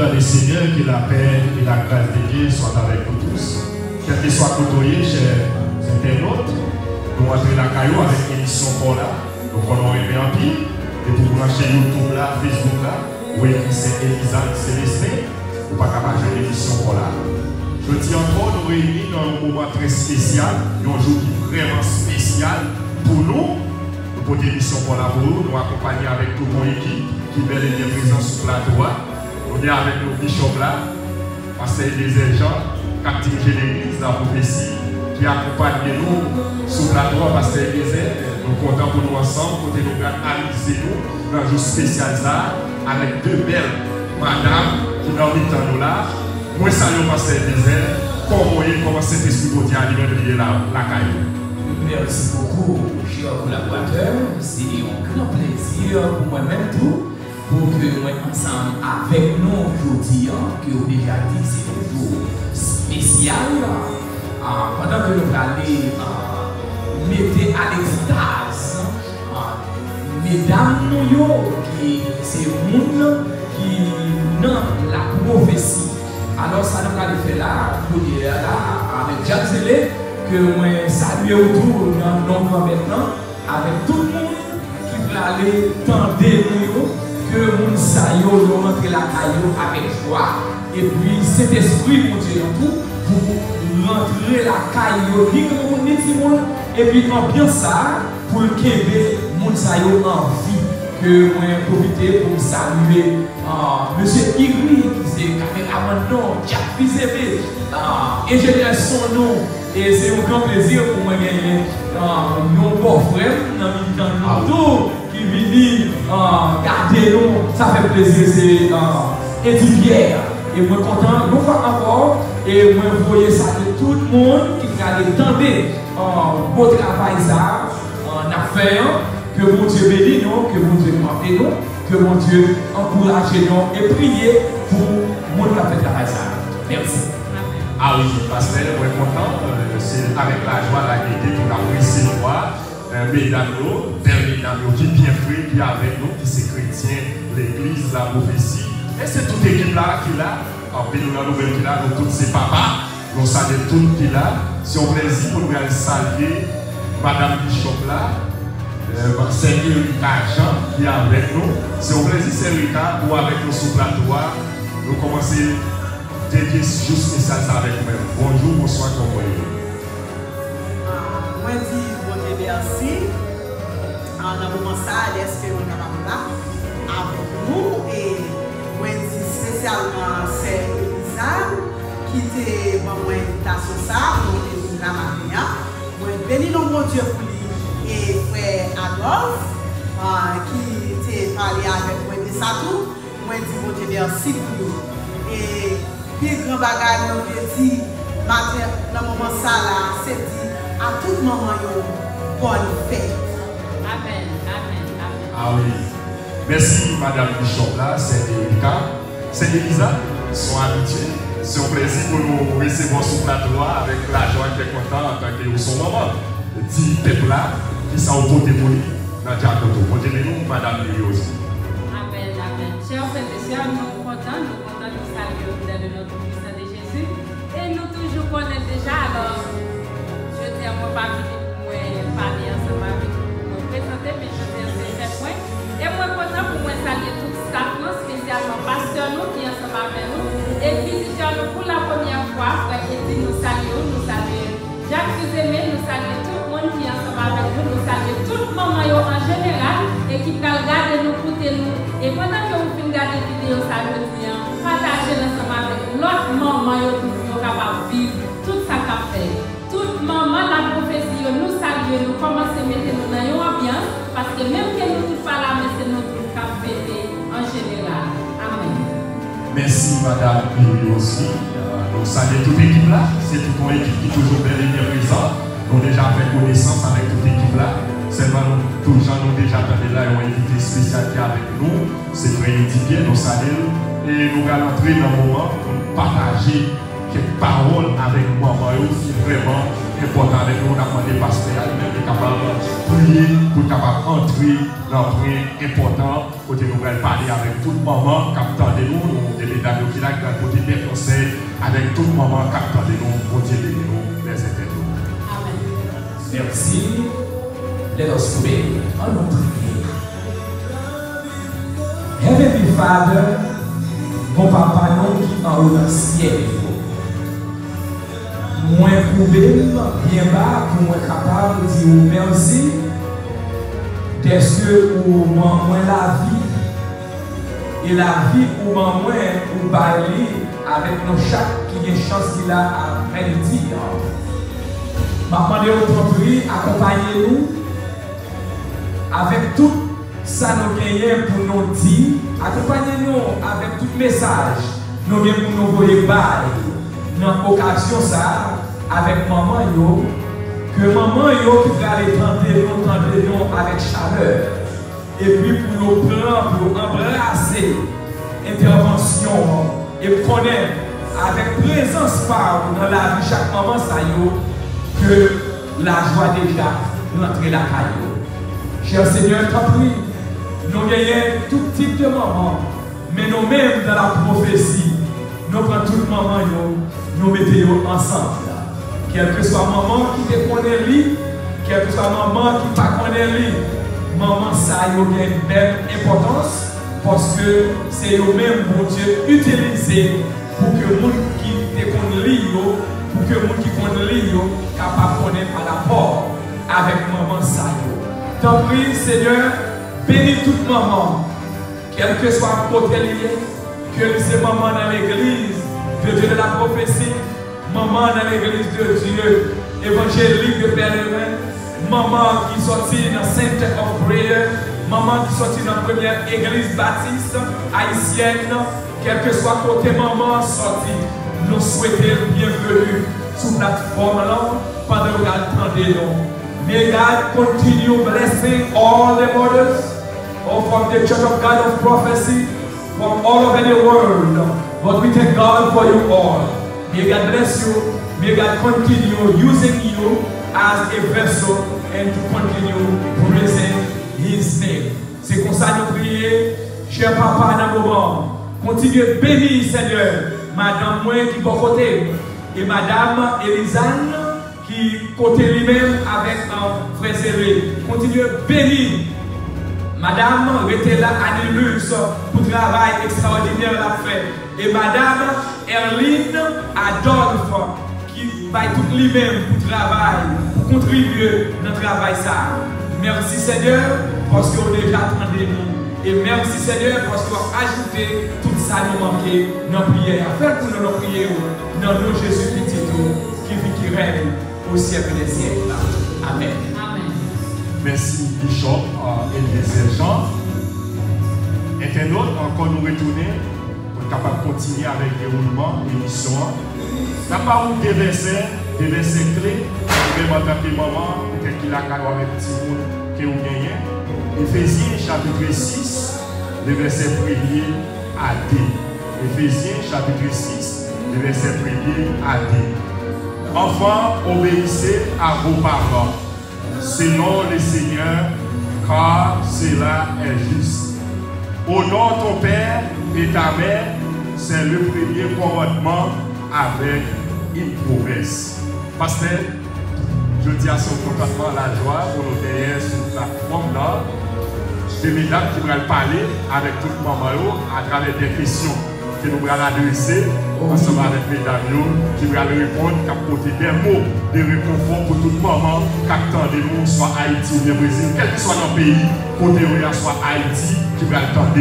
Dans les seigneurs, que la paix et la grâce de Dieu soient avec nous tous. Quel que soit côtoyé, chers internautes, nous entrons la caillou avec l'émission pour là. Donc on aurait bien en. Et pour brancher YouTube là, Facebook là, où écrit c'est Elisa Célestin, ou pas capable de l'émission pour là. Je dis encore, nous réunis dans un moment très spécial, un jour vraiment spécial pour nous. Nous pour l'émission pour la pour nous, nous accompagner avec toute mon équipe qui est bel et bien présent sur la droite. Avec nos bishops là, Eliezer Jean, qui dirige l'église, la prophétie, qui accompagne nous sur la droite, Pasteur Eliezer. Nous comptons pour nous ensemble, pour nous analyser nous dans un jour spécial ça, avec deux belles madames qui nous ont là. Moi, salut Pasteur Eliezer. Comment est comment cet esprit de Dieu a libéré la, la caille. Merci beaucoup, chers collaborateurs. C'est un grand plaisir pour moi-même tout pou ke mwen ansan avek nou jodi an, ki ou deja di se nou jou spesyal ah, an, padan ke nou gale an, mette al ekstaz an, ah, medan nou yo ki se moun ki nan la profesi. Alors sa nou gale fe la, pou dire la, avek Jack Zele, ke mwen salye ou tou nan longwa menan, avek tout moun ki pou gale tende nou yo, que moun sa yo yo rentre la caillou avec joie. Et puis cet esprit, mon Dieu, tout, pour rentrer la caillou, comme ni monde, et puis ambiance ça, pour que moun sa yo en vie. Que moi profiter pour saluer uh, Monsieur Igri, qui c'est caméraman non, Jack Fizebe, uh, ingénieur son nom. Et c'est un grand plaisir pour moi gagner uh, mon beau frère dans le tout qui vient uh, garder nous, ça fait plaisir, c'est uh, Eddie Pierre. Et moi content, nous fois encore, et moi voyez ça de tout le monde qui va tendre uh, beau travail ça, en affaires, que mon Dieu bénisse nous, que mon Dieu nous nous, que mon Dieu encourage nous et prier pour mon qui travail ça. Merci. Ah oui, pasteur, moi content, euh, c'est avec la joie, la gaieté pour apprécier le roi mesdames, mesdames, qui bien fait, qui est avec nous, qui c'est chrétien, l'église, la prophétie. Et c'est toute l'équipe là qui est là. En plus, nous avons nouvelle qui est là, nous tous ces papas, nous saluons tout qui est là. C'est un plaisir pour nous saluer Madame Bishop là, c'est Erika Jean qui est avec nous. C'est un plaisir, c'est Erika, pour avec nous sur le plateau. Nous commençons à dédier jour spécial avec nous. Bonjour, bonsoir, comment vous mersi an apouman sa deske yon kapabou la apou nou e mwen si spesyalman se Elizan ki te mwen mwen invitasyon sa mwen te mwen la maria mwen beni nou mwen diyo pou li e fwe Adolf ki euh, te pale avek mwen de sa tou mwen di mwen te mersi pou nou e pi gran bagay mwen de di mater nan mwen sa la se di a tout mwen mwen yo bonne fête. Amen. Amen. Amen. Ah oui. Merci, Madame Bishop, là, c'est Erika. C'est Elisa. Ils sont habitués. C'est un plaisir pour nous recevoir sur plateau avec la joie et le content en tant que son maman. Dit peuple là, qui sont au bout de bon nous, dans le diacono. Continuez-nous, Madame Léo aussi. Amen. Amen. Chers frères et sœurs, nous contents, nous contents de saluer au de notre Christ de Jésus. Et nous toujours connaissons déjà, alors, je t'aime, mon papi. Nous saluons tout le monde qui est ensemble avec nous, nous saluons tout le monde en général, et qui peut regarder nous, écouter nous. Et pendant que vous finissez la vidéo, ça veut dire, partagez ensemble avec l'autre maman qui est capable de vivre tout ça qu'a fait. Toute maman, la prophétie, nous saluons, nous commençons à mettre nous dans une ambiance, parce que même que nous ne pas là, mais c'est notre qui en général. Amen. Merci, Madame Piri aussi. Donc, saluer toute l'équipe là. C'est toute mon équipe qui est toujours bel et bien présente. Avons déjà fait connaissance avec toute l'équipe là. Seulement, nous, tous les gens nous déjà attendus là et ont invité spécial avec nous. C'est très Didier, nous saluons. Et nous allons entrer dans le moment pour partager quelques paroles avec moi, qui vraiment important avec nous, on a demandé pasteur, même est capable de prier pour capable entrer dans point important, côté nous allons parler avec tout le moment, captant de nous, nous, des mesdames qui là, côté des conseils, avec tout le moment, captant de nous, Dieu de nous, les internautes. Amen. Merci. Let us pray. Allons prier. Heavenly Father, mon papa non qui en haut dans le ciel. Moi prouvé, bien bas, pour moi capable de dire merci. Est-ce que ou moi la vie et la vie ou moi ou bailler avec nos chaque qui a chance qu'il a à dire. Ma demande aujourd'hui, accompagnez-nous avec tout ça nous gagnons pour nous dire. Accompagnez-nous avec tout message nous gagnons pour nous voyer dans l'occasion ça avec maman yo que maman yo qui va aller tenter nous tenter nous avec chaleur et puis pour nous prendre pour embrasser intervention et connaître avec présence par dans la vie chaque moment ça yo que la joie déjà rentrer la caillou. Cher Seigneur, t'en prie, nous gagnons tout type de moments, mais nous-mêmes dans la prophétie, nous prenons tout moment, nous mettons ensemble. Quel que soit maman qui te connaît lui, quel que soit maman qui ne connaît lui, maman ça a une belle importance parce que c'est eux-mêmes, mon Dieu, utilisé pour que les gens qui te connaissent pour que les gens qui connaissent capable de connaître par rapport avec maman ça. T'en prie, Seigneur, bénis toute maman, quel que soit côté lié, que c'est maman dans l'église, de Dieu de la prophétie, maman dans l'église de Dieu, évangélique de Père maman qui sortit dans Center of Prayer, maman qui sortit dans la première église baptiste haïtienne, quel que soit côté maman sorti, nous souhaitons bienvenue sur la plateforme là pendant que attendons. May God continue blessing all the mothers or from the Church of God of Prophecy from all over the world. But we thank God for you all. May God bless you. May God continue using you as a vessel and to continue praising His name. C'est comme ça nous prier. Cher papa, dans moment, continuez béni, Seigneur. Madame moi qui bon côté et Madame Elisane qui côté lui-même avec un frère serré. Continuez béni. Madame, restez là à pour travail extraordinaire la fait. Et Madame Erline Adolphe qui va tout lui-même pour travail, pour contribuer dans le travail ça. Merci Seigneur parce qu'on déjà attendu nous. Et merci Seigneur parce qu'on a ajouté tout ça nous manquait dans la prière. Faites pour nous nos prières dans nos Jésus petit qui vit qui règne au siècle des siècles. Amen. Amen. Merci Bishop et les Jean. Internautes, encore nous retourner capable de continuer avec le déroulement l'émission. N'a pas eu des versets, des versets clés, même en tant que maman, peut-être qu'il a qu'à avec petit monde que vous gagnez. Éphésiens chapitre 6, le verset 1er à D. Éphésiens chapitre 6, le verset 1er à D. Enfants, obéissez à vos parents, selon le Seigneur, car cela est juste. Honore ton père et ta mère, c'est le premier commandement avec une promesse. Pasteur, je dis à son contentement la joie pour nous derrière sur la forme là. Des mesdames qui vont parler avec tout le monde à travers des questions que nous allons adresser ensemble avec mesdames qui vont répondre, qui apporter des mots de réconfort pour tout le moment, qui attendent nous, soit Haïti ou le Brésil, quel que soit notre pays, côté soit Haïti, qui va attendre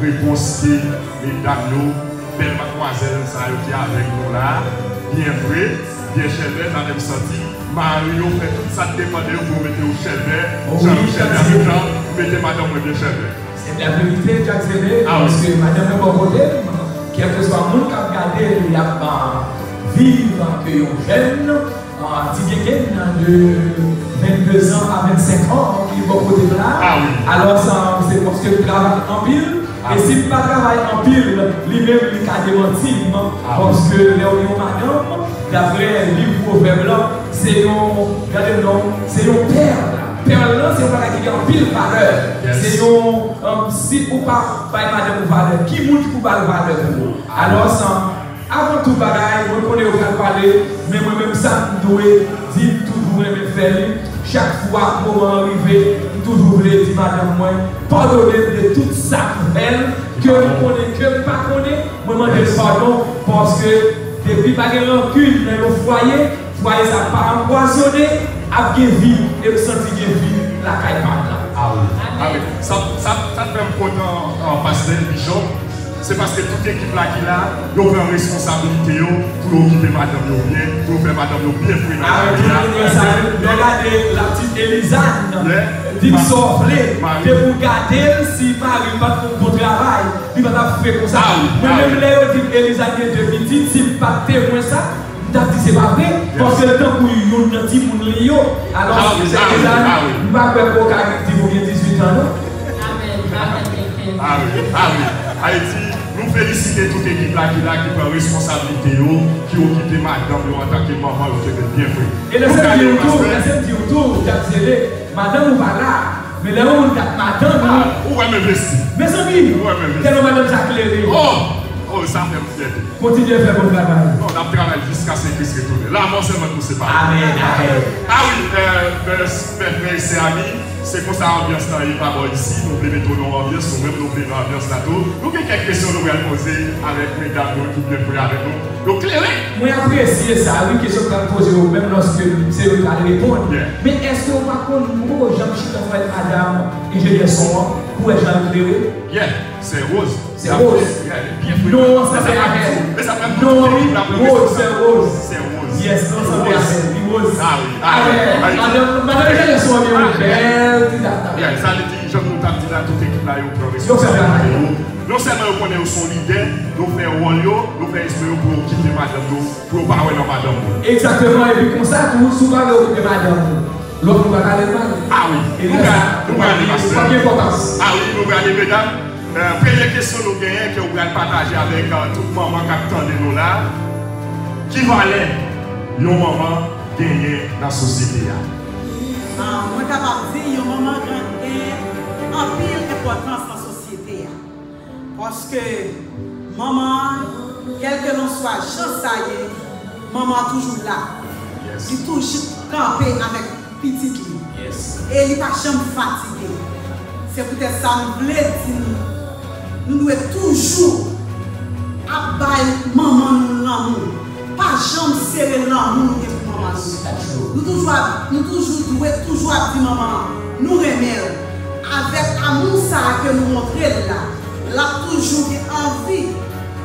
réponse mesdames, belle mademoiselle, ça qui est avec nous là, bien vrai, bien le même senti. Mario fait tout ça dépendait pour mettre au chevet, Jean-Michel Jean, mettez madame bien chevet. C'est la vérité, Jacques Zéné, Ah parce que madame de mon côté, quel que soit le monde qui a regardé, il y a pas vivre que un jeune, un petit quelqu'un de 22 ans à 25 ans qui vont côté de là. Alors, ça, c'est parce que je travaille en pile. Et si je ne travaille en pile, lui-même, il a démenti. Ah parce que Léon Madame, d'après le livre proverbe là, c'est un, nom, c'est un perle. Perle là, c'est un qui a en pile valeur. C'est un, si ou pas, bah, madame ou valeur, qui monte pour pas valeur? Alors, avant tout bagaille, moi connais au parler, mais moi-même ça me doit dire toujours aimer faire. Chaque fois moment arrivé, toujours voulais dire madame moi, pardonnez de tout ça pour elle, que vous connaissez, que vous pas connaissez, moi demandez pardon parce que depuis pas de rancune dans le foyer, foyer ça pas empoisonné, bien vie et vous sentez vie la caille par là. Ah oui. Ah oui. Ça, ça, ça fait prendre en, en pasteur, Bishop. C'est parce que toute l'équipe là qui est là, ils ont une responsabilité pour occuper madame yo bien, pour faire madame yo bien ça, regardez la petite Elisane, Yeah. dit Ma- souffler, que vous gardez si Marie pas pour bon travail, il va pas faire comme ça. Ah ah Moi-même, là, je dis Elisane de petite, si pas témoin ça, t'as dit c'est pas vrai, parce que le temps où il y a un petit monde Léo, Ah alors c'est ah ah il va faire pour qu'il y ait 18 ans, non? Amen. Amen. Ah ah Haiti, nou felisite tout ekip la ki la ki pren responsabilite yo, ki okipe madame yo an tanke maman yo febe bien fwe. E lese mdi ou tou, lese mdi ou tou, ou tap zele, madame ou bala, me le ou tap madame ou. Ou wè me vesti. Me somi, te lo madame Jacqueline. Oh! Ça fait fierté. continuez à faire bon travail. On a travaillé jusqu'à ce qu'il se retourne. Là, moi, seulement pour séparer. Amen, amen. Ah oui, euh, frères et amis, c'est comme ça l'ambiance il va bon ici. Nous voulons mettre nos ambiance, nous même nous voulons l'ambiance là tout. Nous avons quelques questions nous allons poser avec mesdames nous qui viennent prier avec nous. Donc, clairement, Moi, apprécier ça, oui, question que vous posez, même lorsque c'est eux qui allez répondre. Mais est-ce que vous par contre, moi, Jean-Michel, avec madame, ingénieur son, pour être Jean éclairé yeah, c'est rose. c'est rose. Non, ça c'est la Non, rose, c'est rose. C'est rose. Yes, non, ça c'est rose. Ah, ah, ah oui. Madame, madame, j'ai le soin de belle. Ça le dit, je vous tape dit à toute équipe là, au professeur. Non seulement vous connaissez son leader, nous faisons rôle, nous faisons espérer pour quitter madame, pour ne pas avoir madame. Exactement, et puis comme ça, tout souvent, nous quittons madame. L'autre, nous va aller madame. Ah oui, nous va aller madame. Ah oui, nous va aller mesdames. preye kesyon nou genyen ke ou gade pataje avek tout maman kapitan de nou la, ki vale yon maman genyen nan sosite ya? Mwen kapap di yon maman genyen anpil depotans nan sosite ya. Paske maman, kelke non swa jansaye, maman toujou la. Di toujou kampe avek pitik li. E li pa chanm fatige. Se pwete sa mwen vle di nou nou dwe toujou ap bay maman nou nan moun. Pa jom sere nan moun nou gen pou maman nou. Nou toujou ap, nou toujou dwe toujou ap di maman nou remel. Avèk amoun sa ke nou montre la, la toujou gen anvi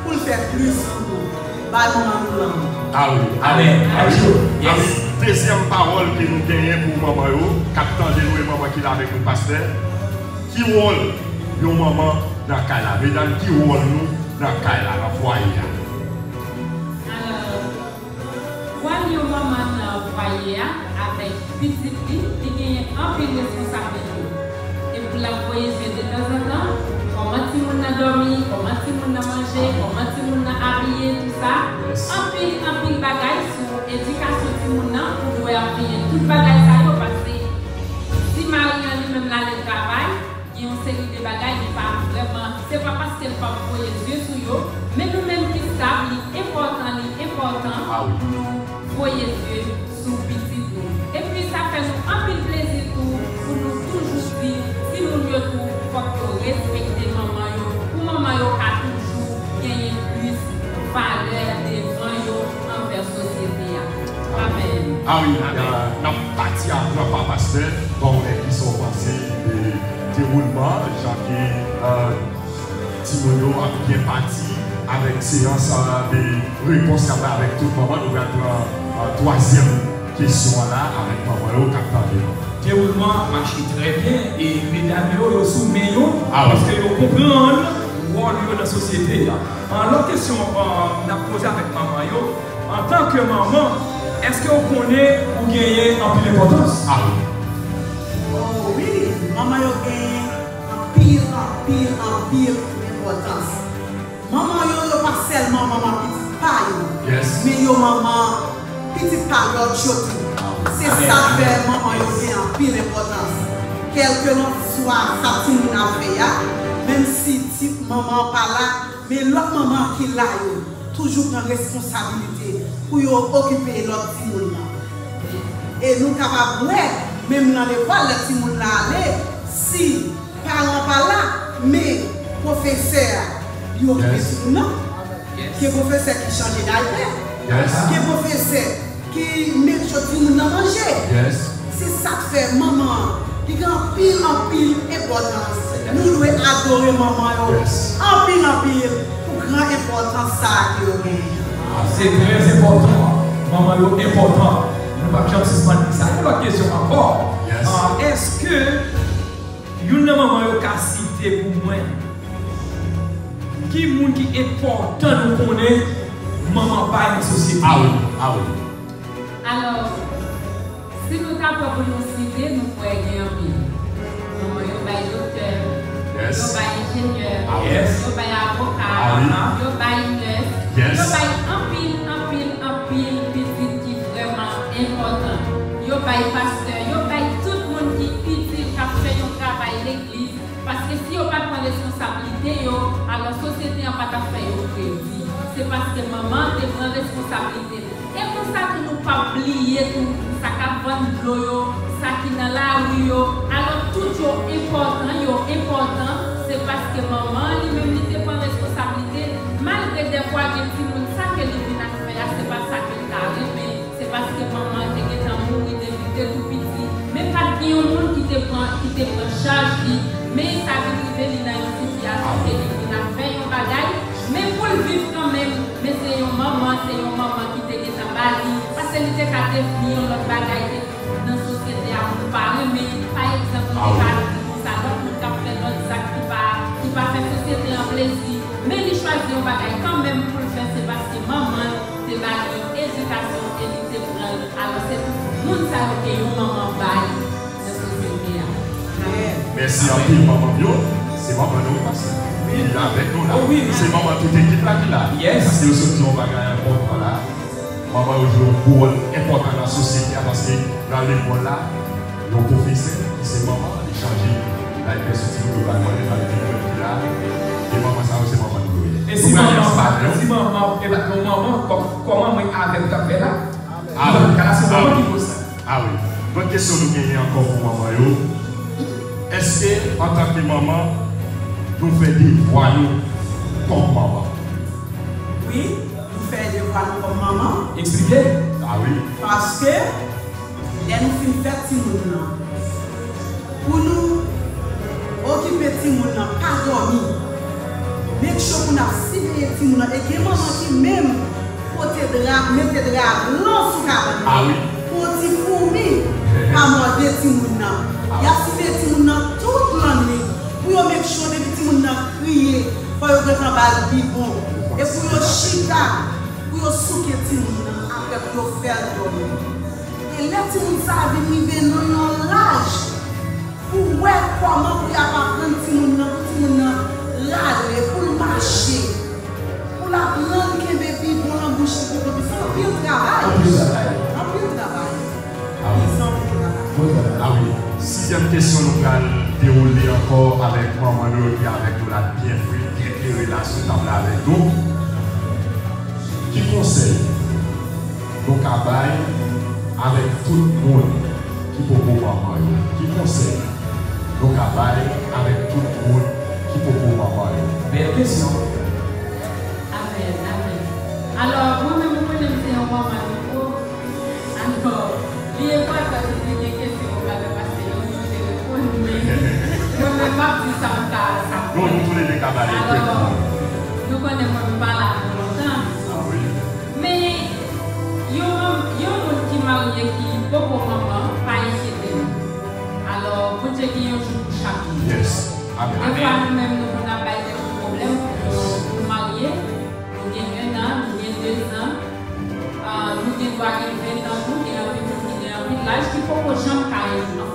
pou l'fè plus pou nou. Bay maman nou nan moun. Ah Awe, amen, ah amen. Yes. Dezem parol ki nou genyen pou maman yo, kapitan de nou e maman ki la vek nou pastel, ki wol yo maman dans le cas là? Mesdames, qui rôle nous dans le cas là, dans le foyer? Alors, quand yon maman nan foyer avec petite li, li genye un peu de responsabilité. Et pour la voyager de temps en temps, comment ti moun nan dormi, comment ti moun nan manger, comment ti moun nan habillé, tout ça? Un pile, un pile bagay sur éducation ti moun nan pour doit appuyer tout bagay ça yo parce que si lui-même là le travail, yon seri de bagay ki pa vreman, se pa paske l pa voye zye sou yo, men nou menm ki sab li important, li important ah pou nou voye zye sou piti nou. E pi sa fè nou anpil plezi tou, pou nou toujou di, si nou yo tou, fòk yo respekte maman yo, pou maman yo ka toujou genye plus valeur de van yo anper sosyete ya. Amen. Ah Amen. Bien parti avec séance de avait avec tout le monde. Nous allons la troisième question là avec maman, au capitaine. déroulement marche très bien et mesdames yo soumet yo Ah parce oui. que yo comprendre rôle yo dans la société là. En l'autre question euh, n'a posé avec maman yo en tant que maman est-ce que vous connaissez ou gagnez en plus d'importance Ah oui. maman yo gen an pil, an pil, an pil importans. Maman yo yo pa selman maman piti pa yo. Yes. Men yo maman piti pa yo chotou. Se sa fe maman yo gen an pil impotans. Kelke not swa sa ti moun an fe ya. Mem si tip maman pa la. Men lòk maman ki la yo. Toujou nan responsabilite. Pou yo okipe lòk ti moun la. E nou kapap mwen. Mem nan eval lòk ti moun la ale. Si paran pa la. Men profeseur. yo resou nan. Ke profese ki chanje d'alpe. Ke profese ki met choti moun nan manje. Se sa te fe maman ki gen anpil anpil importans. Nou lwe adore maman yo. Anpil anpil pou gran importans sa ki yo gen. Ah, se trez important. Maman yo important. Nou pa kyan se sman. Sa yon la kesyon anpon. Eske yon nan maman yo ka site pou mwen ki moun ki important nou konen, maman pa yon sosi a ou. A ou. Alors, si nou ta pou pou nou sive, nou pou e gen yon bil. Nou yo bay doktor, yo bay ingenieur, yo bay avokat, yo bay nurse, yo bay anpil, anpil, anpil, pitit ki vreman important. Yo bay pastor. se paske maman te pren responsabilite. E pou sa ki nou pa bliye tout, sa ka pon blo yo, sa ki nan la ou yo, alon tout yo important, yo important, se paske maman li men li te pren responsabilite, malgre defwa gen ti moun sa ke li vin akme la, se pa sa ke li ta reme, se paske maman te gen tan mou, te vin te tout piti, men pat ki yon moun ki te pren, ki te pren chaj li, men sa ki li ven li nan yon situasyon, ke li vin akme yon bagay, pou viv kan men, men se yon maman, se yon maman ki te gen sa bali, pase li te ka defni yon lot bagay te nan sosyete a mou pari, men pa eksemp mou pari pou sa lot mou kap fè lot zak ki pa, ki pa fè sosyete an plezi, men li chwazi yon bagay kan men pou fè se basi maman, se bali yon edukasyon, se li te pran, alo se moun sa lo ke yon maman bali. Merci à vous, maman Bio. C'est maman nous, merci. Il est avec nous là. Oh oui. C'est maman toute équipe là qui là. Yes. Parce que aussi, on va gagner un important là. Maman joue un rôle important dans la société parce que dans l'école là, nos professeurs, c'est maman, ils changent la personne qui va aller dans l'école qui là. Et maman, ça c'est maman nous. Et si maman, pas- si maman, et bah, non, maman, com- comment moi avec ta fait là? Ah oui. c'est Ah maman qui pose ça. Ah oui. Bonne question nous gagnons encore pour maman. Est-ce que en tant que maman, nou fè devwalou kon maman. Oui, nou fè devwalou kon maman. Eksplike? Ah oui. Paske, lè nou fin fè ti moun nan. Pou nou okipe ti moun nan, pa dormi. Mek chou pou nan sibe ti moun nan, e gen maman ki mèm pote drap, mette dra, lan sou kaban. Ah oui. Poti foumi, pa morde ti moun non. nan. Ah ya sibe ti moun nan tout lan li. yo mek chon de biti moun nan kriye, pou yo gen nan bal bi bon. E pou yo chita, pou yo souke ti moun nan, apre pou yo fel do men. E le ti moun sa avinive nan yon laj, pou wè koman pou ya pa pren ti moun nan, pou ti moun nan lale, pou l'mache, pou la pren kebe bi bon nan bouchi pou kopi. Son pil travay. Son pil travay. Son pil travay. Son pil travay. Sixième question locale. Dérouler encore avec maman nous et avec nous la bien bien là avec nous. Qui conseille? Nos cabanes avec tout le monde qui peut pour maman? Qui conseille? Nos cabanes avec tout le monde qui peut pour maman? Belle question. Amen, amen. Alors, moi-même, moi, je suis un maman pauvre. Alors, n'oubliez pas que Mwen mwen map di sa mwen ka la sa. Non, nou konen de kabare. Alors, nou konen mwen mwen pala an lontan. Ah, oui. Men, yon moun ki marye ki poko maman, pa yon chete. Alors, pou te ki yon chou chaki. Yes. Amen. E fwa nou men nou kon apay de yon problem pou marye. Nou gen yon an, nou gen deux an. Nou gen dwa gen 20 an, nou gen an 20 an. Laj ki poko jom ka yon an.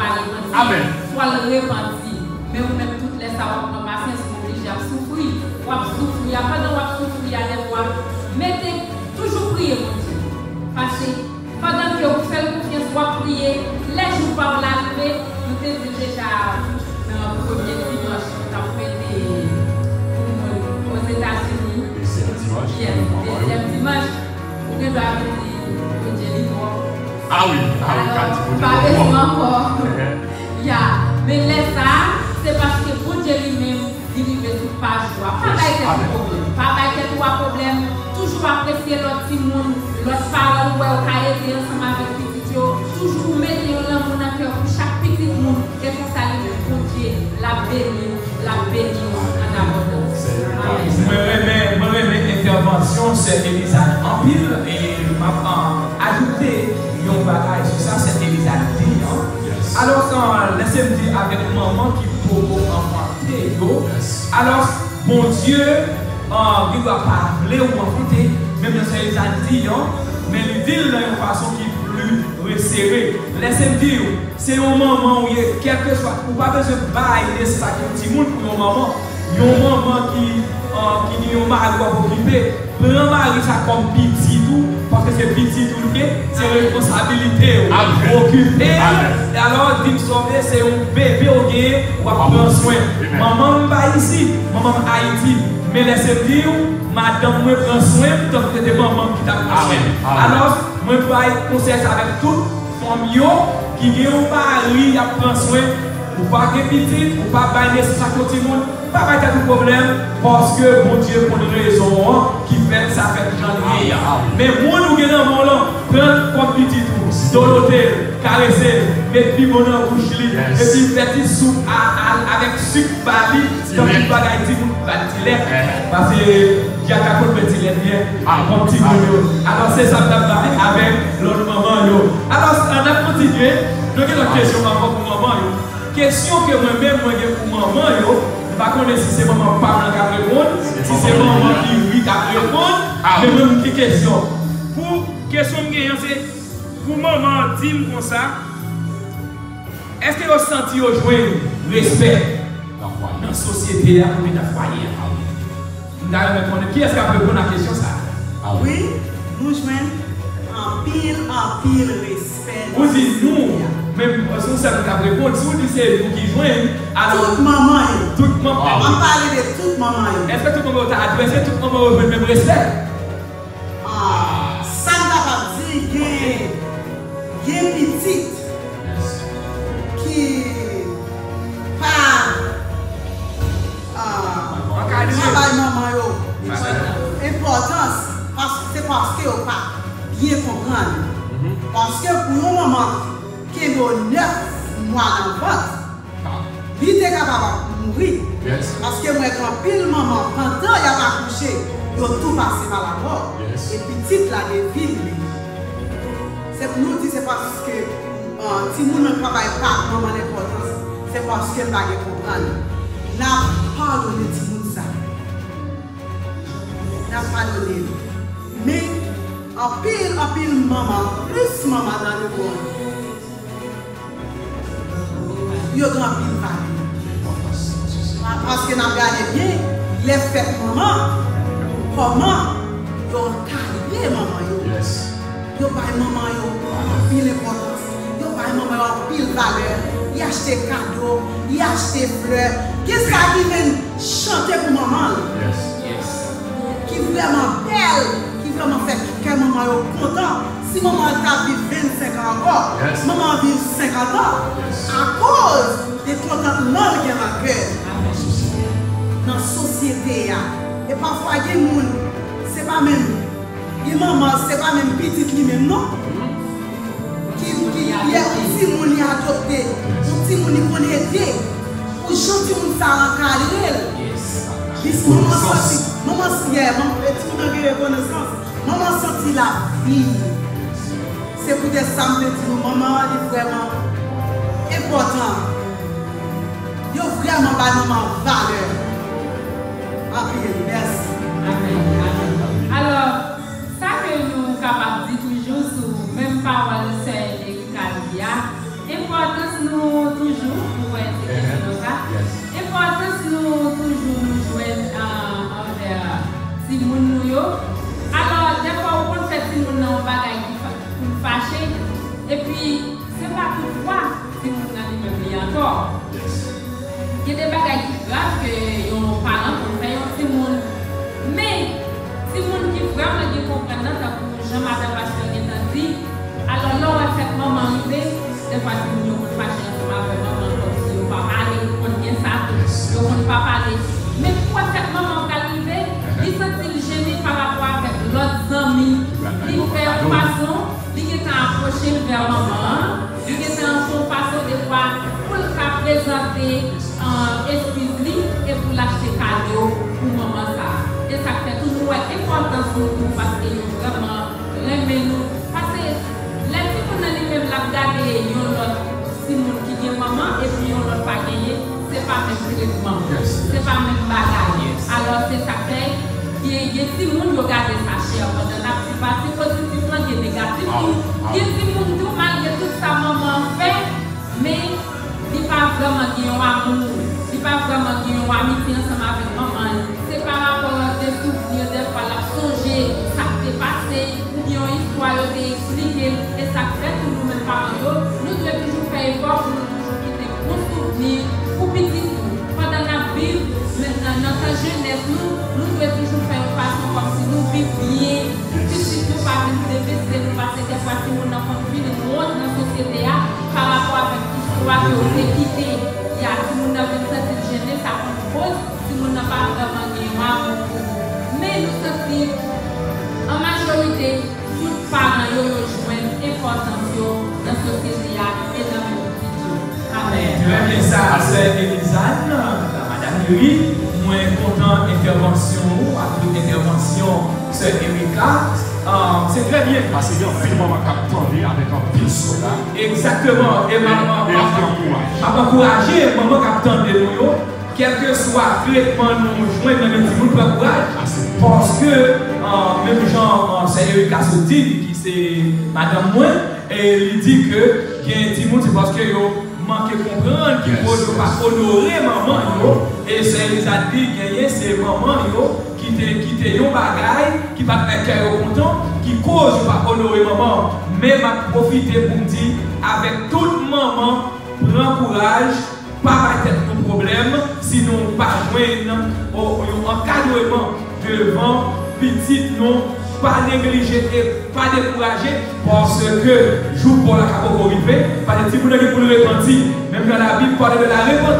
Amen. Soit le. Mais ou même toutes les passer, c'est obligé à souffrir. Ou à souffrir, il y a pas de ou à souffrir. Mettez toujours prier, mon Dieu. Parce que pendant que vous faites confiance, vous prier, les jours par l'arrivée, t'avons dit déjà dans le premier dimanche, nous avons fait des- pour- aux États-Unis. Deuxième dimanche, vous devez Ah oui, ah oui, quand alors, tu pas besoin encore. Yeah. Mais laisse ça, c'est parce que pour Dieu lui-même, il ne veut pas joie. Pas Yes. avec Amen. problème. Pas avec trois problèmes. Toujours apprécier l'autre petit monde, l'autre parole, ouais, aider ensemble avec petit yo. Toujours mettre l'amour dans le cœur pour chaque petit monde. Et pour ça, lui, pour Dieu, la bénir, la bénir en abondance. Remets, moi, remets intervention, c'est Elisa en pile, et m'a ajouté hein. Alors, quand laissez-moi dire avec maman qui pour enfanter, yo, Yes. alors, bon Dieu, euh, il ne doit pas parler ou enfanter, même dans Elisa dit, hein, mais il dit d'une façon qui est plus resserrée. Laissez-moi dire, c'est un moment où, il y a quelque chose, ou pas besoin de bailler ça qui est petit monde pour un maman. Il y a un maman qui, euh, qui dit un mari pour occuper. Prends mari ça comme petit tout, parce que c'est petit tout, c'est responsabilité. Amen. ou. Occuper. Amen. Et alors, dit sauver, c'est un bébé au gagné, ou à prendre soin. Maman pas ici, maman Haïti. Mais laissez dire, madame, moi prend soin, donc c'était maman qui t'a pris soin. Alors, moi, je conseille avec toute yo, qui a un mari à prendre soin, ou pas que petit, ou pas bailler ça côté monde, pas pas de problème, parce que mon Dieu, pour une raison hein, qui fait ça fait dans. Amen. Mais moi, nous gagnons mon là, prendre comme petit tout, dans caresser, mettre du bon dans la bouche, li, et puis faire soupe avec sucre bali, dans une bagaille, Eh. parce que y a qu'à côté batilet bien, mon petit bonheur. Alors c'est ça que avons avec l'autre maman. Yo. Alors on a continué, avons une question Kesyon ke mwen men mwen gen pou maman yo, pa konen si se maman pa mwen kap repon, si se maman ki wik kap repon, ah. men mwen mwen ki kesyon. Pou kesyon mwen gen yon se, pou maman di m kon sa, eske yo santi yo jwen respect nan sosyete ya ah mwen na fwaye. Mda yon mwen konen, ki eske ap repon nan kesyon sa? Ah oui, nou jwen an pil an pil respect. Ou di nou? Men, sou se nou kap repon, sou di se pou ki jwen, alo... Tout maman yo. Tout maman yo. An pale de tout maman yo. Eske tout maman yo ta adwese, tout maman yo jwen mèm respect? Ah, sa mda pa di gen, gen pitit, ki pa, ah, travay maman yo. Importans, se paske yo pa, biye kompran. Mhm. Paske pou yon maman, ke yon 9 mwa an vant, li te kapap mouri. Paske mwen kan pil maman, pantan yon akouche, yon tou pase pa la mor. E pitit la de vil li. Se pou nou di se paske euh, ti moun mwen kapay pa maman importans, se paske bagye kompran. Na padone ti moun sa. Na padone. Men, apil apil maman, plus maman nan yon moun. yo gran pil vali. Paske nan gade bien, le fet maman, koman, yo kalye maman yo. Yo bay maman yo, pil importans. Yo bay maman yo, pil valeur. Yi achete kado, yi achete fleur. Kè sa ki ven chante pou maman yo? Ki vreman bel, ki vreman fek, ki kè maman yo kontan. Si maman ta viv 25 an akor, maman viv 50 an, a koz de kontantman gen akor. Nan sosyete ya, e pafwa gen moun, se pa men, gen maman se pa men pitit li men non, ki moun li adopte, ki moun li kon ete, ou chanti moun sa ankarel. Dis maman soti, maman siye, maman eti moun anke rekonesans, maman soti la viv. Se pou de sampe di nou, maman li vreman important. Yo vreman ba nouman valeur. Ape, mersi. Et puis, c'est pas toutefois Simon dans lui-même encore. Il y a des bagages graves que les parents pour faire un Simon. Mais, si moun qui vraiment qui comprennent ça pour Jean-Madame Pasteur qui a dit, alors là, on va faire maman arriver, ne pas ensemble avec maman, comme si on ne pas parler, on bien ça, on ne pas parler. Mais pourquoi cette maman qui arrive, il est approché vers maman, il est en son façon de voir pour le présenter en excuse et pour l'acheter cadeau pour maman ça. Et ça fait toujours important pour nous parce que nous vraiment l'aimons nous. Parce que les petits qu'on a même la regarder, ils ont l'autre Simon qui dit maman et puis ils ont l'autre pas gagné, c'est pas même traitement, c'est pas même bagaille. Alors c'est ça fait. Il y a des Simon qui regardent sa chair pendant la partie positive, il y a négatif. Il Gen si moun tou malge tout sa maman fe, men di pa vreman gen yon amou, di pa vreman gen yon amiti ansama vek maman. Se pa rapor de soufye, de fwa la sonje, sa te pase, ou yon histwa yo te eksplike, e sa kre tou nou men paman yo, nou dwe toujou fe evor, nou toujou ki te kon soufye, pou piti sou. Padan la biv, men nan sa jenese nou, nou se fwase moun nan konti de moun nan sosyete ya par rapport avèk kistwa ki yo te kite ya si moun nan vèm sa se jene sa konti pos si moun nan pa vreman gen wav men nou se si an majorite tout paran yo yo jwen importansyon nan sosyete ya e nan moun video Amen. Mwen mwen sa asè Elizan Madame Yuri mwen kontan intervensyon ou akout intervensyon se Erika. Euh, c'est très bien. Parce a un film maman qui a tourné avec un pile soldat. Exactement. Et maman m'a encouragé, maman capitaine de nous, quel que soit le traitement nous joindre dans le petit monde, courage. Parce que, euh, même euh, c'est Erika Soti, qui c'est Madame Moi, et il dit que, il y a un petit monde, c'est parce que yo manque comprendre qu'il Yes, faut pas honorer maman. Et c'est Elisa dit, gagner, c'est maman, yo, qui te, yon bagay, qui va faire content, qui cause pas honorer maman. Mais m'a profité pour me dire, avec toute maman, prends courage, pas être nos problèmes, sinon pas joindre au au encadrement devant petit non, pas négliger et pas décourager parce que jour pour la capo arriver, pas de qui pour le repentir. Même dans la Bible parle de la repentance,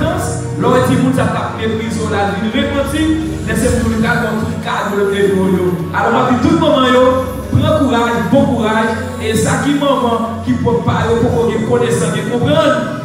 Lò eti moun sa tap meprizo la vi. Repoti, lese moun li kal kon tout kal moun le moun yo. Alon mwen pi tout maman yo, pren kouraj, bon kouraj, e sa ki maman ki pou pa yo pou kon gen konesan, gen kompran.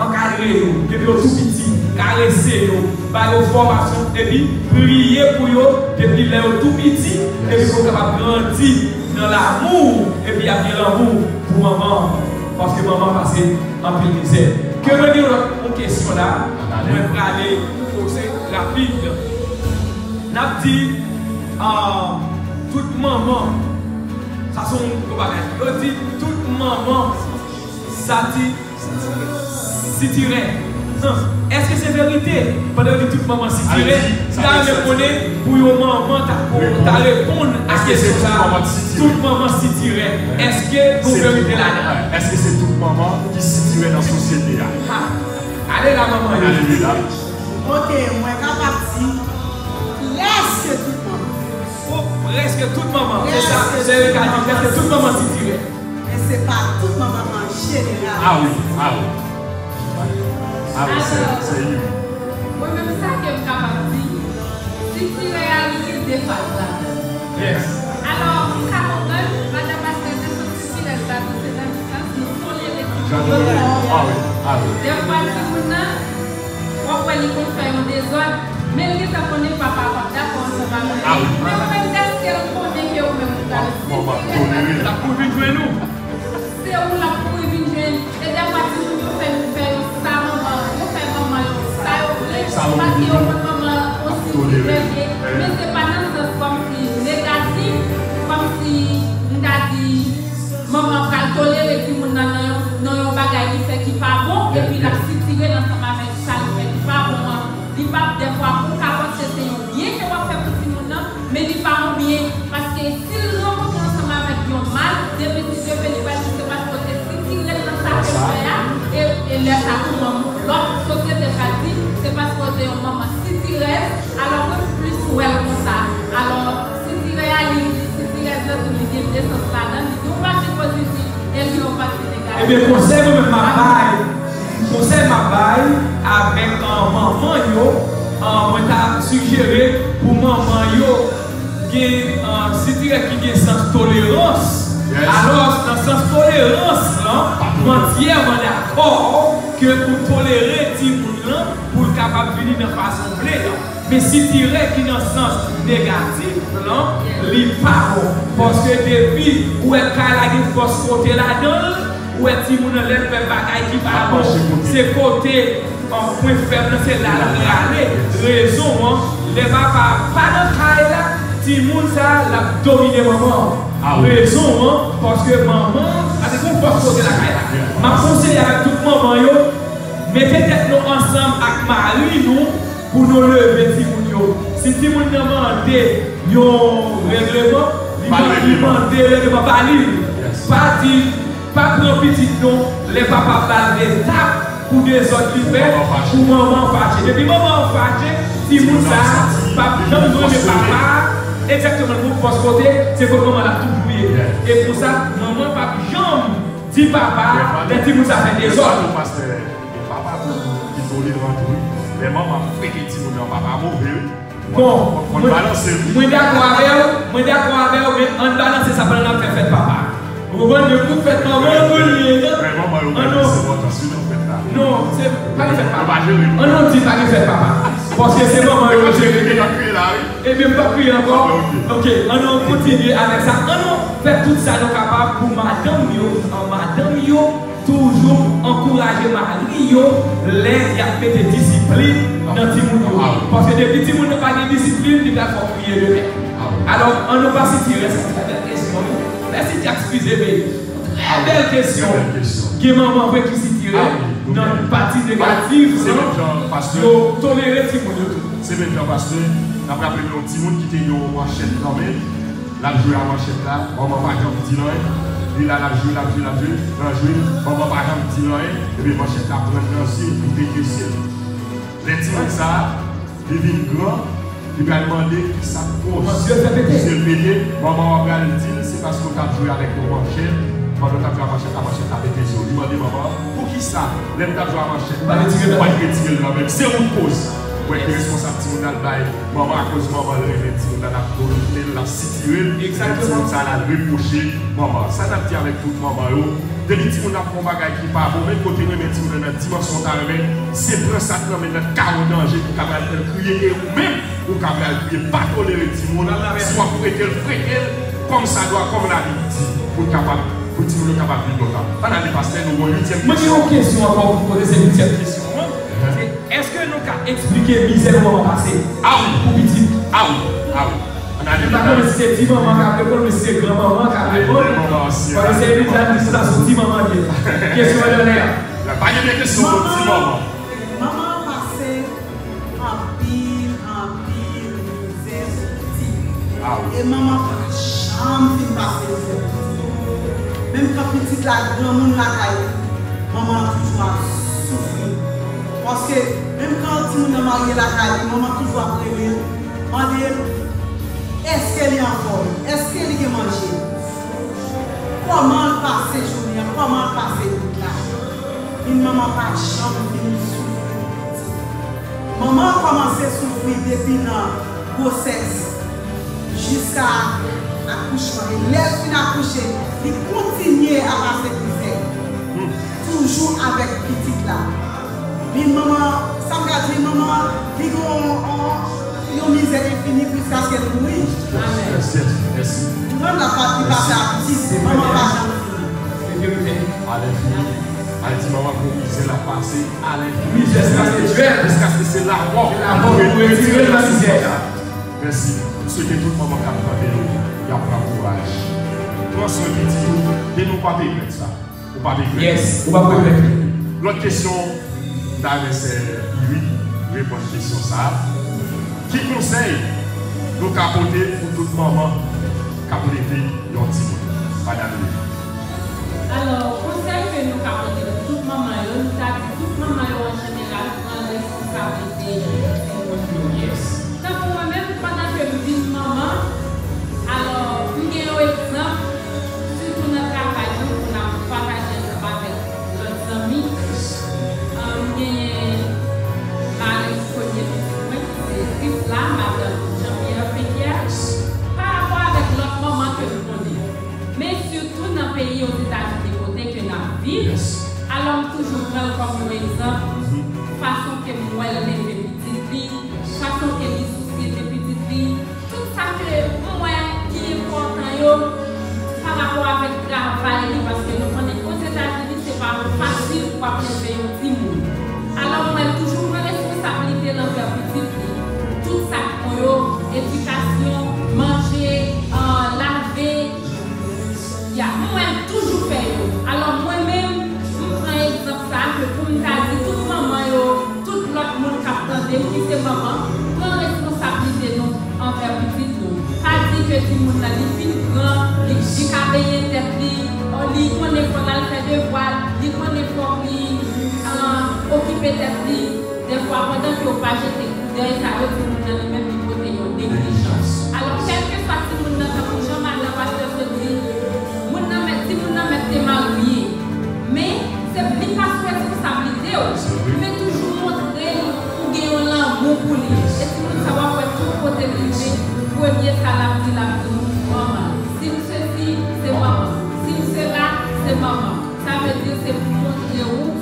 Ankadre yo, debi yo tout piti, karese yo, ba yo formasyon, debi priye pou yo, debi le yo tout piti, debi yo kapap grandi nan l'amou, debi apye l'amou pou maman. Paske maman pase anpil mizè. Ke mwen gen yon kesyon la, mwen prale fokse rapide. Nap di, uh, tout maman, sa son kou bagay, yo di tout maman, sa di, si tire, tirait. Est-ce que c'est vérité? Pendant que toute maman si tirait, Allez-y, ça t'as fait répondu pour une maman, t'as répondu à Est-ce ce que que c'est c'est toute maman si ça. tirait? Toute maman si tirait. Est-ce que vous C'est vérité? Ouais. Est-ce que c'est toute maman qui se situe dans la société là? Allez la maman. là. Alléluia. Ok, mwen ka pati, leske tout maman. Oh, presque toute maman. C'est ça. C'est le toute cas. maman. Presque toute maman si tirait. Men se pa tout maman en general. Ah oui, ah oui. I would say, say you. Mwen mwen sa ke m kapap di, si ti realite de fag la. Yes. Alors, m kapondon, madame Baskete, sou ti si lèk la dote nan distans, nou sonye lèk pou mwen. Jadou lèk, awe, awe. De fwa ti moun nan, wap wè li kon fè yon dezon, men li sa konen papa wap da kon se va mwen. Awe. Mwen mwen da se yon konen ke ou mwen mwen da. Mwen mwen, konen yon. La pou vitwe nou. Se ou la pou. participación Ebe, konsep mwen mabay, konsep mabay, avèk an maman yo, an mwen ta sugere pou maman yo gen, si dire ki gen sens tolerans, alos nan sens tolerans lan, mwen diye mwen d'akor ke pou tolere ti moun lan, pou l'kapab vini nan fason ble lan. Mais si tu es qui dans le sens négatif, là, li pas bon. Parce que depuis où est la qui force côté là-dedans, où est ti moun lève fait bagaille qui pas bon, c'est côté en point faible, c'est la aller. Raison, hein, les papas pas dans le là, ti moun ça l'a dominé maman. Ah. Raison, hein, parce que maman, avec qu'on force côté la là. Ma conseille avec tout maman yo, mettez tête nous ensemble avec Marie nous pour nous lever ti moun yo. Si ti moun demande yon règlement, il Pas de règlement. demande règlement pas libre. Yes. Pas dit, pas prendre petit non, les papas parlent des tapes pour des autres qui pour maman fâché. Depuis maman fâché, si moun ça, pas besoin de papa, exactement pour poste côté, c'est pour maman l'a tout oublié. Yeah. Et pour ça, maman pas jamais dit papa, les petits moun ça fait des autres. Vèman man peke ti moun, man pa mou vè. Bon, mwen de akwa vè ou, mwen de akwa vè ou, men an balanse sa panan an fè fèt papa. Mwen mwen de kou fèt nan mwen mwen liye. Vèman man ou mwen se mwen tansi nan fèt nan. Non, se pa ki fèt papa. An nou di pa ki fèt papa. Poske se mwen mwen yo jè. E mwen pa kouye ankon. Ok, an nou kontinye anèk sa. An nou fè tout sa nou kapab pou madame yo, an madame yo. toujours encourager Marie, les y a fait des disciplines dans Timoun. Ah. Parce que depuis Timoun n'a pas de discipline, il va faire prier le mec. Ah. Alors, on ne va pas se tirer, c'est une belle question. Merci d'excuser, mais ah. très belle question. Que maman veut qui s'y tire dans partie négative, sans tolérer Timoun. C'est bien, pasteur. Après, il y a un petit monde qui était en chaîne dans la joué à manchette là, on va pas jamais dire il a la joué, la joué, la joué, la joué, on va bon, pas jamais dire et puis manchette là prend dans ciel, il fait que ciel. Les tirs ça, il vient grand, il va demander qui ça cause. C'est le pété, maman va aller dire, c'est parce qu'on a joué avec nos manchettes. Mando ta jwa manche, bon, bon, ta manche ta pete sou. Li mande maman, pou ki sa? Lem ta jwa manche, pa retire nan men. Se ou kous. wè ki responsab ti moun al bay, maman akos maman lè mè ti moun an ap do, lè lè la sitirel, mè ti moun sa nan reproche, maman, sa nan ti avèk tout maman yo, deli ti moun ap moun bagay ki pa, bon, mè kote mè mè ti moun nan dimensyon tan mè, se pren sa nan mè nan karo danje pou kabal tel kriye, e ou mèm pou kabal kriye, pa tolere ti moun an avè, swa pou etel frekel, kom sa doa, kom la li ti, pou kabal, pou ti moun kapab li do ta. An an de paste nou wè, 8e. Mè gen yon kesyon akon pou kote se 8e kesyon. Eske nou ka eksplike mizè pou mwen pase? A ou, pou biti, a ou, a ou. Mwen akon mwen se ti maman ka prepon, mwen se gran maman ka prepon. Kwa mwen se mwen jan mwen se la sou ti maman gen. Kesyon mwen donè a? La baye mwen ke sou ti maman. Maman pase anpil, anpil, mizè sou ti. E maman pa chanm fin pase sou ti. Mem kwa piti la gran moun la kaye, maman toujwa soufri. Paske, mèm kan ti moun nan marye la kade, maman toujwa prele, an de, eske li an fol, eske li gen manje. Koman pase jounen, koman pase tout la. Min maman pa chan, min soufri. Maman komanse soufri depi nan goses, jiska akouchman. Lè fin akouche, li kontinye a pase pise. Hmm. Toujou avèk pitit la. Une maman, ça me dit maman, il y a une misère infinie jusqu'à ce qu'elle mouille. Amen. Tout pu passer à petite, maman pas jamais fini. C'est vérité. Alléluia. Elle dit, maman, pour misère la spirituelle. Jusqu'à ce que c'est la mort. C'est la mort pour retirer la misère. Merci. Souhaitez tout le monde qui a entendu nous. Il y a prendre courage. Prends soin de ça. Ou pas regretter. Yes, regretter. L'autre travese lui repon kisyon sa ki konsey nou kapote pou tout maman kapote pi yon ti moun madame Louis alors konsey ke nou kapote pou tout maman yo nou ta di tout maman yo an jenera pou an responsabilite jwen kom yon egzamp, fason ke mwen leve pitit li, fason ke li souci de pitit li, tout sa ke mwen ki e important yo, par rapport avèk travay li, paske nou konen kon se ta di li se pa fasil pou apre veyon. avan, pren responsabilite nou anver piti nou. Ka di ke ti moun la li fin gran, li ka beye tep li, li konen fon al fè devwal, li konen fon li okipe tep li, defwa pandan ki ou pa jete kou dey, sa yo ti moun nan li men li kote yo neglijans. Alors, kelke sa ti moun nan sa pou jaman la pasteur se di, moun nan mette te marye, pou li. E si moun sa wap wè tou kote li li, premye sa la pri la pri, maman. Si moun se si, se maman. Si moun se la, se maman. Sa ve di se pou moun de ou.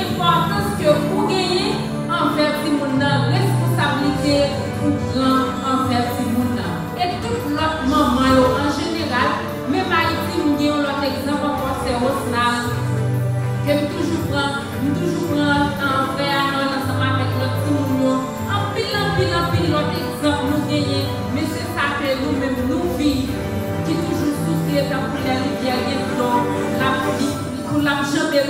E pwantos ke pou geye, anvek si moun nan responsabilite pou plan.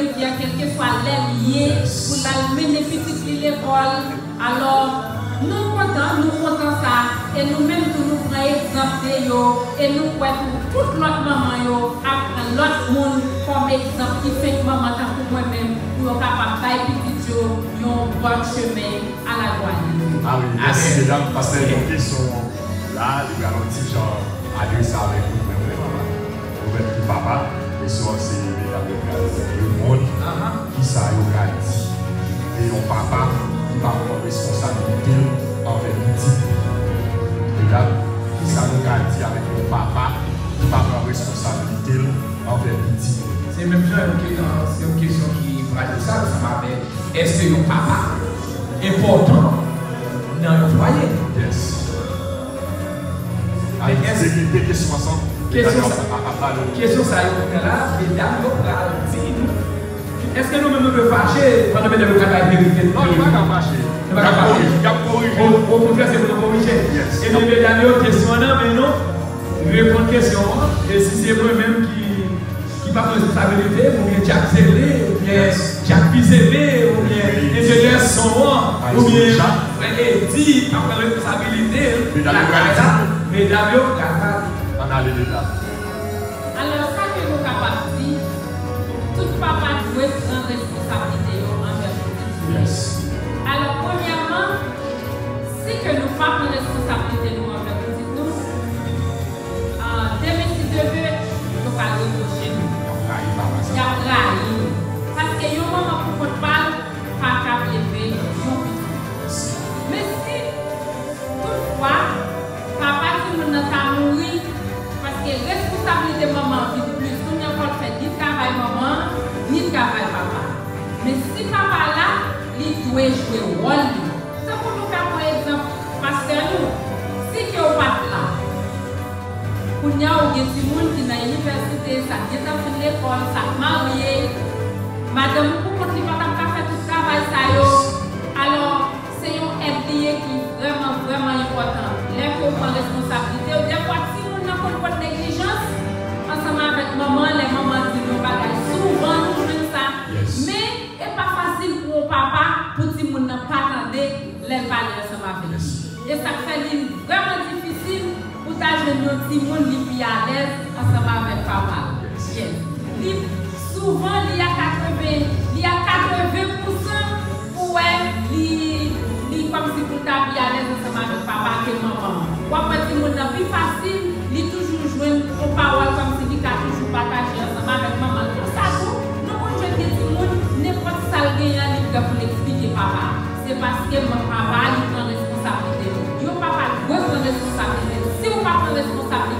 L'argent de rivière, quel que soit l'aile liée, pour la mener petite l'école. Alors, nous comptons, nous comptons ça, et nous-mêmes nous nous prenons exemple de et nous pouvons pour toute l'autre maman apprendre l'autre monde comme exemple qui fait que maman tant pour moi-même, pour être capable de faire yon bon chemin à la douane. Ah oui, merci mesdames, parce que les questions là, les garanties, genre, adressées avec vous, mais vraiment, vous êtes papa, Sò se mèdame kade yon moun ki sa yon kade. E yon papa ki pa moun responsabilite anvek mouti. Mèdame ki sa yon kade avèk yon papa ki pa moun responsabilite anvek mouti. Se mèm jan yon kesyon ki fragilisa, sa mè mè, eske yon papa important nan yon foyer? Yes. A yon se yon peke 60 Kesyon sa yon kwen la, bedan yo pral di nou. Eske nou men nou ve fache, pan nou men nou ve kata verite? Non, nou va ka fache. Nou va ka fache. Kap korije. Ou kontre se pou nou korije. E nou bedan yo kesyon nan men nou, repon kesyon an, e si se mwen men ki pa kon se sa verite, ou bien Jack Zelle, ou bien Jack Pizelle, ou bien Engelien Sonwan, ou bien Fred Eddy, pa kon responsabilite, la kata, bedan yo kata. ale de la. Alors sa ke nou kapap di, tout papa dwe pren responsabilite yo anvek. Yes.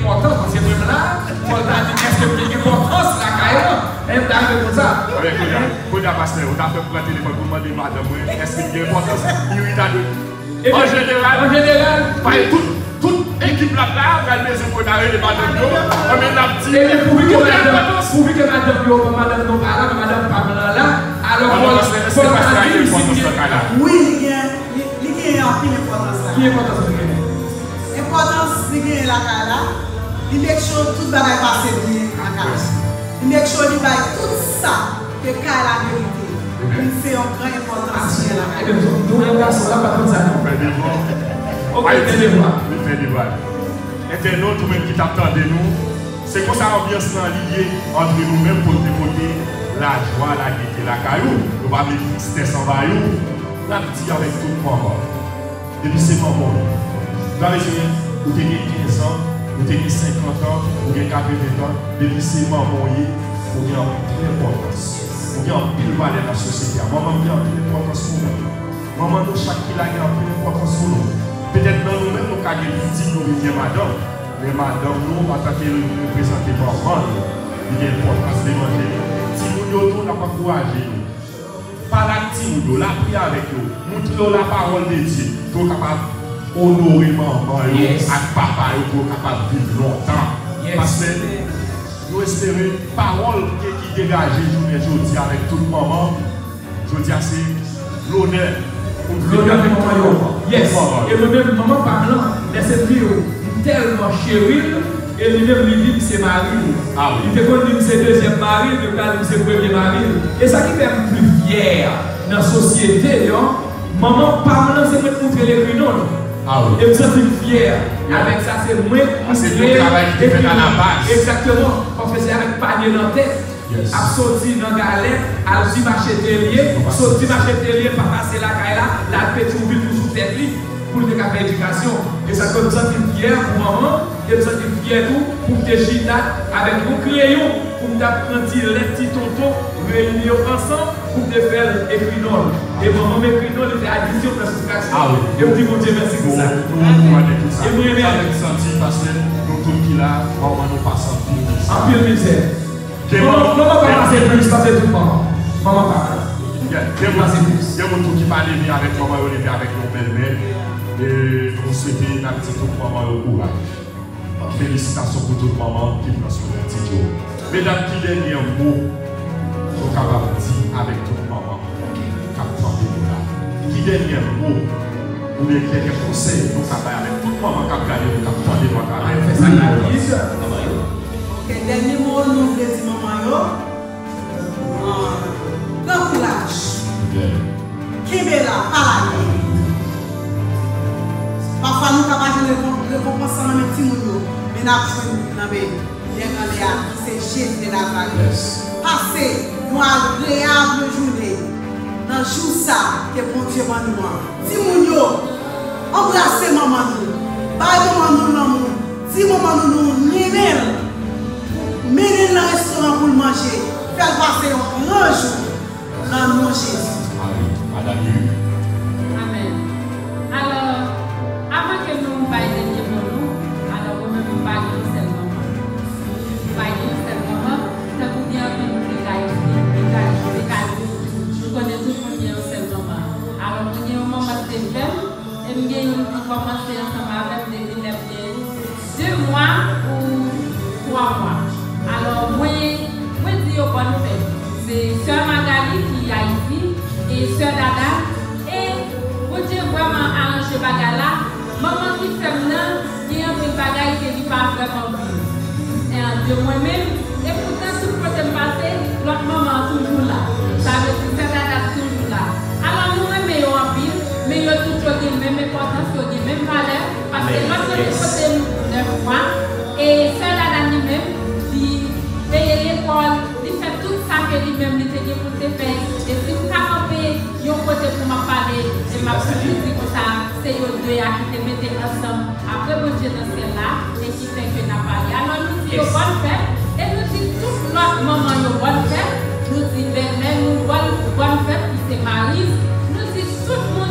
importance, parce que même là, on a dit est-ce que plus importance la caillou Et on a répondu ça. Oui, écoutez, pasteur, on a fait pour un téléphone pour demander madame, est-ce que plus importance Il a dit. En général, en général, par toute, toute équipe là-bas, elle a besoin pour d'aller les madame Yo, on met la petite. Et pour que madame, pour que madame Yo, madame Yo, madame Pamela là, alors on va se faire là. Oui, il y a un pile importance là. Qui est importance? Importance, c'est que la cara. Li mek sure tout bagay pase bien la ka la. Li mek sure li bay tout sa ka la verite. Li fe yon gran importance gen la ka Eh la. bien, nous, les garçons, là, pas comme ça, non. On fait des voix. Ok, Ouais, fais des voix. On fait des voix. Internautes, ou même qui t'attendent de nous, c'est comme ça l'ambiance là liée entre nous-mêmes pour dévoter la joie, la gaieté, la caillou. Nous pas vivre tristesse en vaillou. La petite avec tout le monde. Depuis c'est maman. Vous avez vu, vous avez 15 ans, avez 50 ans, vous avez 80 ans, depuis c'est maman, vous avez une importance. Vous avez une pile valeur dans la société. Maman, vous avez une importance pour nous. Maman, nous, chaque qui a une importance pour nous. Peut-être dans nous-mêmes, nous avons petite nous bien madame. Mais madame, nous, en tant que représenter maman, il y a importance de manger. Si nous, nous, n'a pas nous. Par l'activité, nous, la prière avec nous, montrer la parole de Dieu, capable honorer maman, avec papa, pour capable vivre longtemps. Parce que nous espérons parole qui dégage journée aujourd'hui avec tout le moment. Je dis c'est l'honneur. L'honneur de maman. Yes. Et le même maman parlant, laissez lui tellement chérie, et lui-même lui dit que c'est mari. Ah oui. Il te connaît que c'est deuxième mari, il te connaît que c'est premier mari. Et ça qui fait plus fier dans la société, maman parlant, c'est pour montrer les crinoles. Ah et vous êtes fier. Ah. Avec ça, c'est moi qui ah, C'est le travail qui fait à la base. Exactement. Parce que c'est avec panier dans la tête. Ap soti nan gale, al di mache telye, soti mache telye, pa pase la kaila, la peti ouvi pou sou tepli, pou te kape edikasyon. E sa kon sa ti fyer pou maman, e sa ti fyer tou, pou te jita, avek pou kreyon, pou mta pranti leti tonton, reynyon ansan, pou te fèl ekrinol. E maman mè ekrinol, e te adisyon nan soukaksan. E mwen di moun te mersi pou sa. E mwen mè alèk santi, pasè, nou tout ki la, maman nou pa santi. Anpil mizè. Maman pa pase plus, pase tout maman. Maman pa pase. Gen moun tou ki pa leve avèk maman yo leve avèk nou belbe E nou souwete nan piti tout maman yo kouraj Felicitasyon pou tout maman ki pran sou nan piti yo Medan ki denye mou pour capable dire avec tout maman, capable de là. Qui dernier mot, ou bien dernier conseil, nous capable avec tout maman, capable de capable de moi, Ok, dernier mot, nous voulons dire maman, yo. Dans courage. Mmh. Qui est là, allez. Parfois, nous capable de bon, récompenser bon dans mes petits mots, mais nous avons besoin de c'est Jésus de la valeur. pase nou agreable jounen nan jou sa ke bon Diyo man nou an. Ti moun yo, embrase maman nou, bay maman nou nan moun, ti maman nou nou nemel, menen nan restoran pou l manje, fel pase yon ranjou nan moun jesu. Amen. Amen. Alors, gen yon ki komanse yon sa ma avèk de ilèp gen. De mwa ou 3 mwa. Alors mwen, mwen di yo bon fèk. Se sè Magali ki ya iti, e sè Dada, e mwen di yo vèman anje bagala, maman ki fèm nan, gen yon ki bagay ke di pa vèman bi. E an de mwen mèm, e pou tè sou kote mpate, lòk maman toujou la. Importance, la même valeur, parce que côté, neuf mois, et Sœur Dada lui-même, il paye l'école, il fait tout ça que lui-même il était pour te faire. Et si vous avez un côté pour parler, comme ça, c'est eux deux qui te mettent ensemble. Après, mon Dieu dans celle-là, et qui fait que n'a parlé. Alors, nous disons bonne fête, et nous disons tout notre maman une bonne fête. Nous disons belle-mère, nous bonne, fête, qui Marie. Nous disons tout le monde,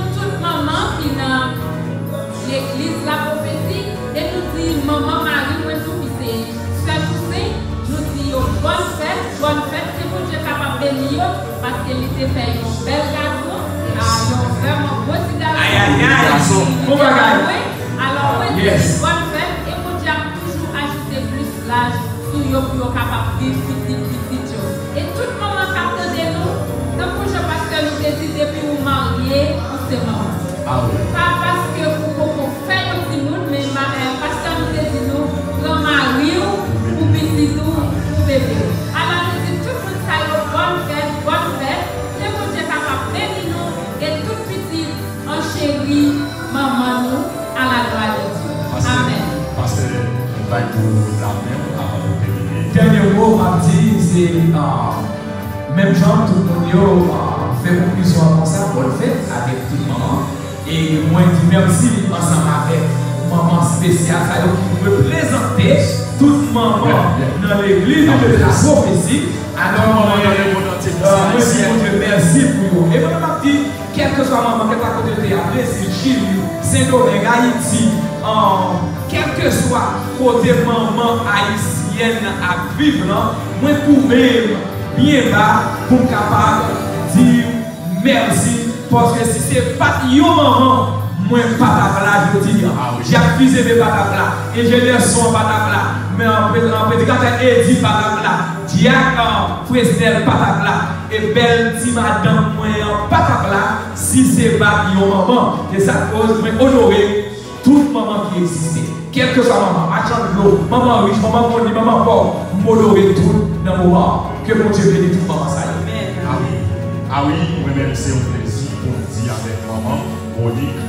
l'Eglise la prophétie, et nous dit, maman Marie, où est tout pissé? Faites pousser, nous dit, bonne fête, bonne fête, c'est pour Dieu capable de bénir, parce qu'il était fait une belle garçon, alors vraiment, moi c'est garçon. Aïe, aïe, aïe, bon bon Alors, oui, yes. bonne fête, et pour Dieu a toujours ajouté plus l'âge, sur yo pour capable de vivre, vivre, vivre, Et tout le moment capte de nous, donc pour je parce que nous décidons depuis vous marier, on Ah oui. Pas parce que Dernier mot, m'a dit, c'est euh, même genre, tout le monde fait conclusion comme ça, bonne fête avec tout le monde. Et moi, je dis merci ensemble avec maman spéciale, ça qui me présenter toute maman dans l'église de la prophétie. Alors, euh, qui euh, mon Dieu, merci pour vous. Et moi, m'a dit, quel que soit maman, quel que soit côté de à Brésil, Chili, Saint-Domingue, Haïti, euh, quel que soit côté maman haïtienne à vivre, là, moi, pour même, bien bas, pour capable dire merci. Parce que si c'est pas yo maman, moi, patapla, je dis, Ah accusé mes patapla, et j'ai les sons patapla, mais en pré- en prédicateur Eddie patapla, diacre Fresnel patapla, et belle petit madame moi en patapla, si c'est pas yo maman, et ça cause, mais honorer toute maman qui existe. Quelle que soit maman, l'eau, maman riche, maman fournie, maman pauvre, m'honorer tout dans le moment. Que mon Dieu bénisse toute maman ça. y est. Ah oui. Ah oui, moi-même, c'est un plaisir pour dire avec maman, Monique,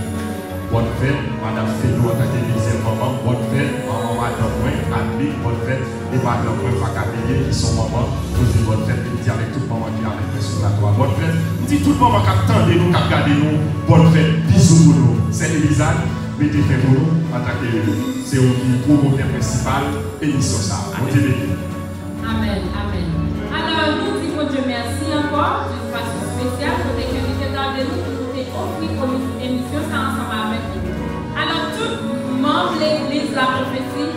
bonne fête, Madame Fédou, en tant que maman, bonne fête, maman Madame Anne, bonne fête, et Madame Moin, Fakabélier, qui sont maman, vous dites bonne fête, et dire avec toute maman qui est avec nous sur la toile, bonne fête. Dit toute maman qui attend nous, qui regarde nous, bonne fête, bisous pour nous. C'est Elisane, mettez fait pour nous, en tant que c'est au promoteur principal, dit béni. Amen, amen. Alors, nous disons Dieu merci encore d'une façon spéciale pour que nous de nous pour offrir comme émission ça ensemble avec nous. Alors, tout membre de l'église La Prophétie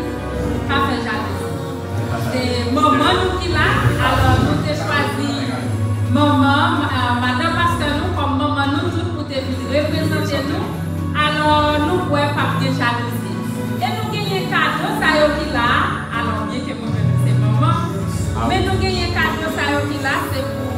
fait jalousie. C'est maman nous qui l'a. Alors, nous avons choisi maman, euh, madame yon nou wè pap de jalousi. E nou genye kado sa yo ki la, alon gen ke mwen mwen se maman, men nou genye kado sa yo ki la se pou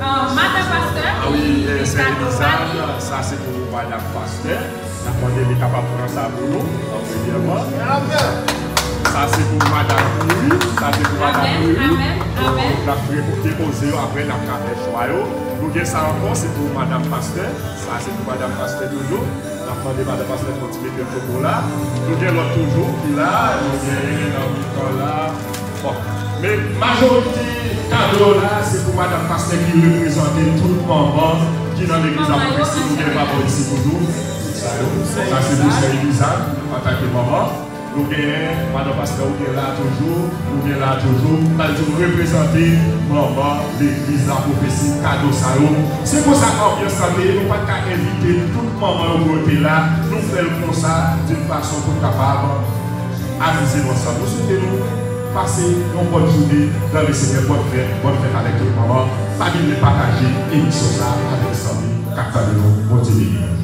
uh, Madame Pasteur, ki kado wali. Sa se pou Madame Pasteur, sa konen li kapap pran sa boulou, an premye man. Ça c'est pour Madame Coury, ça c'est pour Madame Amen, Coury. amen, amen. La déposer après la carte choix. Nous avons ça encore, c'est pour Madame Pasteur. Ça c'est pour Madame Pasteur toujours. La demandé Madame Pasteur de continuer de photo là. Nous avons l'autre toujours qui là, nous avons là. Bon. Mais majorité cadeau là, c'est pour Madame Pasteur qui représente tout le monde qui est dans l'église Maman, après si vous yo, n'avez pas ici pour nous. Ça c'est pour Elisane en tant que maman. Nous gagnons, Madame Pasteur, vous êtes là toujours, vous êtes là toujours, vous représentez maman, l'église, la prophétie, cadeau ça. C'est pour ça qu'on vient saluer, nous pas qu'à inviter tout le maman au côté là, nous faisons ça d'une façon pour capable aviser ensemble. Nous souhaitons passer une bonne journée dans le Seigneur, bonne fête, bonne fête avec tout le monde. Famille de partager émission ça avec sa vie, car nous, bonne.